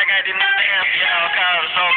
I got them damn y'all cars off,